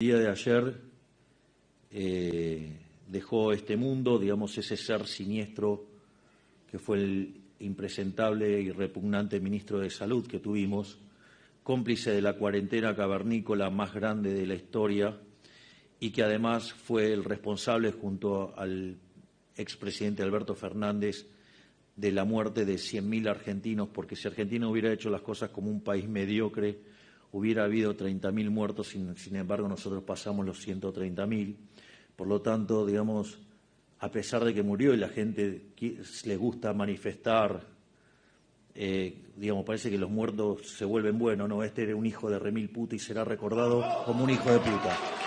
El día de ayer eh, dejó este mundo, digamos, ese ser siniestro que fue el impresentable y repugnante ministro de Salud que tuvimos, cómplice de la cuarentena cavernícola más grande de la historia y que además fue el responsable junto al expresidente Alberto Fernández de la muerte de 100.000 argentinos, porque si Argentina hubiera hecho las cosas como un país mediocre, hubiera habido 30.000 muertos, sin, sin, embargo nosotros pasamos los 130.000. Por lo tanto, digamos, a pesar de que murió y la gente le gusta manifestar, eh, digamos, parece que los muertos se vuelven buenos, no, este era un hijo de remil puta y será recordado como un hijo de puta.